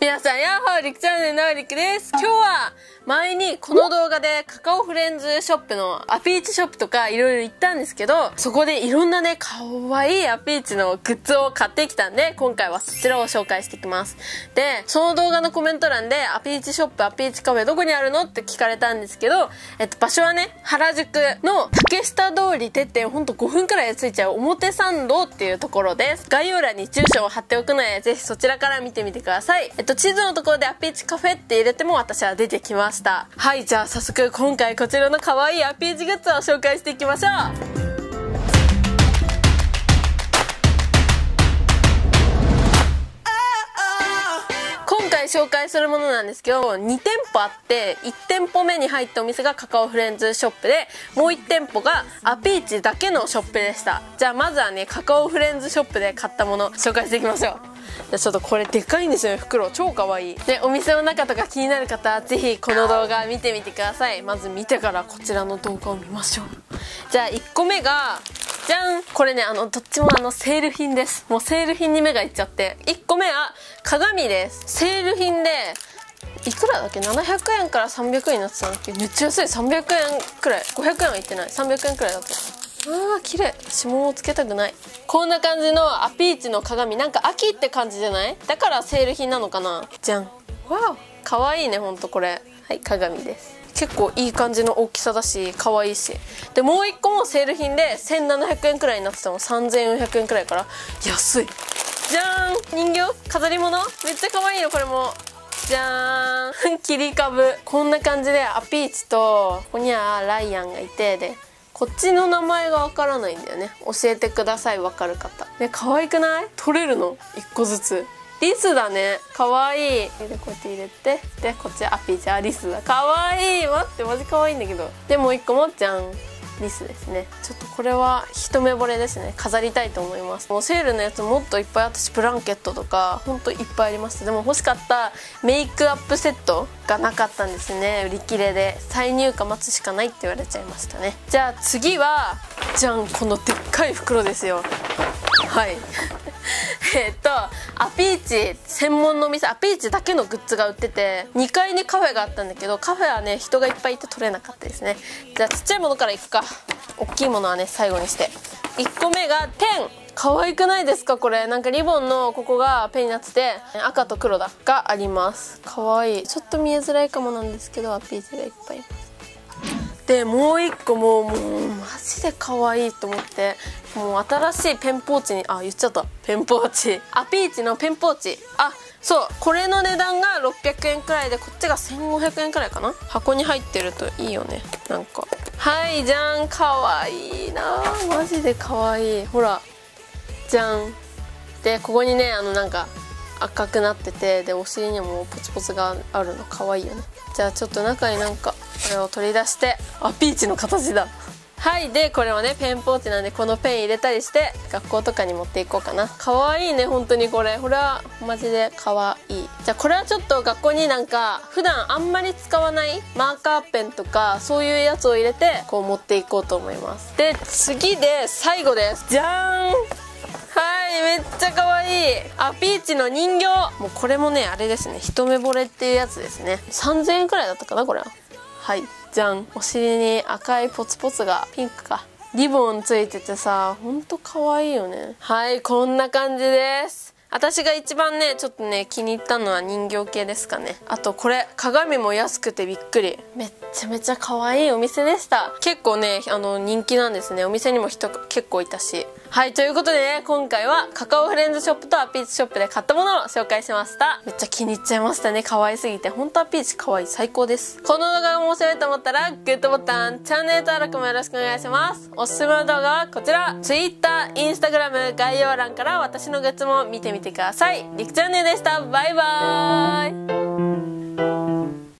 皆さん、ヤッホーリクチャンネルのリクです。今日は、前にこの動画でカカオフレンズショップのアピーチショップとかいろいろ行ったんですけど、そこでいろんなね、かわいいアピーチのグッズを買ってきたんで、今回はそちらを紹介していきます。で、その動画のコメント欄で、アピーチショップ、アピーチカフェどこにあるのって聞かれたんですけど、えっと、場所はね、原宿の竹下通りてってほんと5分くらいで着いちゃう表参道っていうところです。概要欄に住所を貼っておくので、ぜひそちらから見てみてください。えっと、地図のところでアピーチカフェって入れても私は出てきました。はい、じゃあ早速今回こちらの可愛いアピーチグッズを紹介していきましょう。今回紹介するものなんですけど2店舗あって1店舗目に入ったお店がカカオフレンズショップでもう1店舗がアピーチだけのショップでした。じゃあまずはねカカオフレンズショップで買ったもの紹介していきましょう。ちょっとこれでかいんですよ袋。超かわいい。でお店の中とか気になる方ぜひこの動画見てみてください。まず見てからこちらの動画を見ましょう。じゃあ1個目がじゃん。これねあのどっちもあのセール品です。もうセール品に目がいっちゃって。1個目は鏡です。セール品でいくらだっけ？700円から300円になってたんだっけ？めっちゃ安い。300円くらい。500円はいってない。300円くらいだった。あー綺麗。指紋をつけたくない。こんな感じのアピーチの鏡なんか秋って感じじゃない？だからセール品なのかな？じゃん。わあかわいいねほんとこれ。はい鏡です。結構いい感じの大きさだし可愛いし。でもう一個もセール品で1700円くらいになってたの。3400円くらいから。安い。じゃーん。人形？飾り物？めっちゃ可愛いのこれも。じゃーん。切り株。こんな感じでアピーチとここにはライアンがいてでこっちの名前がわからないんだよね。教えてくださいわかる方。ね可愛くない？取れるの？1個ずつ。リスだね。かわい。いでこうやって入れて。でこっちアピーチャー。リスだ。可愛い。い待ってマジ可愛いいんだけど。でもう1個もっちゃんリスですね。ちょっとこれは一目惚れですね。飾りたいと思います。もうセールのやつもっといっぱい私ブランケットとかほんといっぱいありました。でも欲しかったメイクアップセットがなかったんですね。売り切れで。再入荷待つしかないって言われちゃいましたね。じゃあ次はじゃんこのでっかい袋ですよ。はい。えっとアピーチ専門のお店アピーチだけのグッズが売ってて2階にカフェがあったんだけどカフェはね人がいっぱいいて取れなかったですね。じゃあちっちゃいものからいくか。大きいものはね最後にして。1個目がペン。可愛くないですかこれ。なんかリボンのここがペンになってて赤と黒だがあります。可愛い。ちょっと見えづらいかもなんですけどアピーチがいっぱい。いますでもう一個もうもうマジで可愛いと思って。もう新しいペンポーチにあ言っちゃった。ペンポーチ。アピーチのペンポーチ。あそう。これの値段が600円くらいでこっちが1500円くらいかな。箱に入ってるといいよね。なんか。はいじゃん可愛いいな。マジで可愛い。ほら。じゃんでここにねあのなんか赤くなっててでお尻にもポツポツがあるの可愛いよね。じゃあちょっと中になんかこれを取り出してあピーチの形だ。はいでこれはねペンポーチなんでこのペン入れたりして学校とかに持っていこうかな。かわいいね本当にこれ。これはマジでかわいい。じゃあこれはちょっと学校になんか普段あんまり使わないマーカーペンとかそういうやつを入れてこう持っていこうと思います。で次で最後です。じゃーんいめっちゃ可愛い。あピーチの人形。もうこれもねあれですね。一目惚れっていうやつですね。3000円くらいだったかなこれは。はいじゃん。お尻に赤いポツポツがピンクか。リボンついててさほんと可愛いよね。はいこんな感じです。私が一番ねちょっとね気に入ったのは人形系ですかね。あとこれ鏡も安くてびっくり。めっちゃめちゃ可愛いお店でした。結構ねあの人気なんですね。お店にも人結構いたし。はいということでね今回はカカオフレンズショップとアピーチショップで買ったものを紹介しました。めっちゃ気に入っちゃいましたね。可愛すぎて。本当アピーチ可愛い。最高です。この動画が面白いと思ったらグッドボタンチャンネル登録もよろしくお願いします。おすすめの動画はこちら。Twitter、Instagram 概要欄から私のグッズも見てみてくださいりくチャンネルでしたバイバーイ